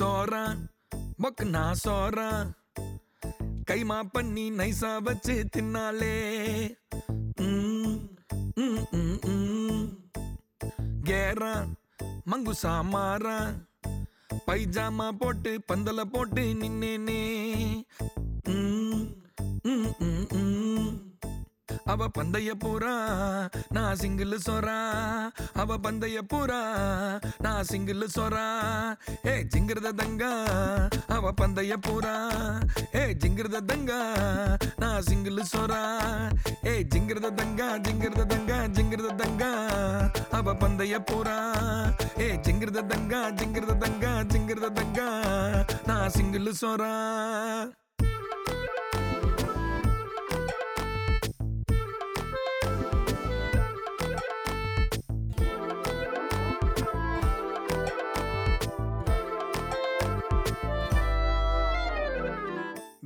சோறா மொக்கு நான் சோறான். கைமா பண்ணி நைசா வச்சு தின்னாலே. ம், கேரா மங்குசா மாறா பைஜாமா போட்டு பந்தல போட்டு நின்னேனே. அவ பந்தய பூரா நான் சிங்கிள் சொரா அவ பந்தய பூரா நான் சிங்கிள் சொரா ஏ ஜிங்கிரத தங்கா அவ பந்தய பூரா. ஏ ஜிங்கிரத தங்கா நான் சிங்கிள் சொரா ஏ ஜிங்கிரத தங்கா ஜிங்கிரத தங்கா ஜிங்கிரத தங்கா அவ பந்தய பூரா. ஏ ஜிங்கிரத தங்கா ஜிங்கிரத தங்கா ஜிங்கிரத தங்கா நான் சிங்கிள் சொரா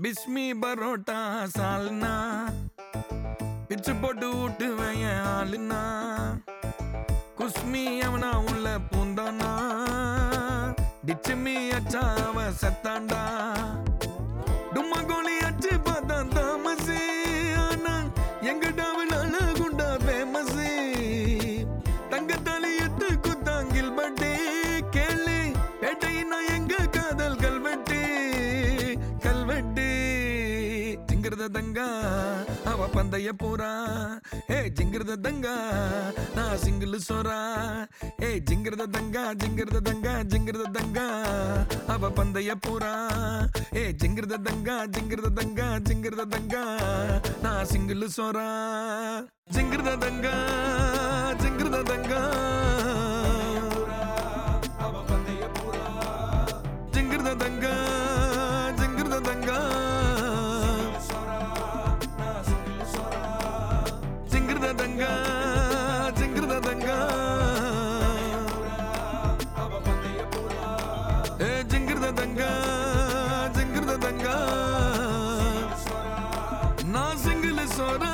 பிஸ்மி பரோட்டா சால்னா. பிச்சு போட்டு ஊட்டுவேன் ஆளுனா. குஸ்மி அவனா உள்ள பூந்தானா. டிச்சுமி அச்சா அவன் சத்தாண்டா. டும்மா கோழி அச்சு பார்த்தா தாமசே ஆனா எங்க டாவில் அழகுண்டா ஃபேமஸ் தங்கத்தாலி எட்டு குத்தாங்கில் பட்டே. கேளு பேட்டை ஜிங்கிருத தங்கா அவ பந்தய போறா ஏ ஜிங்கிருத தங்கா நான் சிங்கிள் சொரா ஏ ஜிங்கிருத தங்கா ஜிங்கிருத தங்கா ஜிங்கிருத தங்கா அவ பந்தய போறா ஏ ஜிங்கிருத தங்கா ஜிங்கிருத தங்கா ஜிங்கிருத தங்கா நான் சிங்கிள் சொரா ஜிங்கிருத தங்கா ஜிங்கிருத தங்கா தங்கா జింగిరదంగా జింగిరదంగా నా సింగిల్ సోరా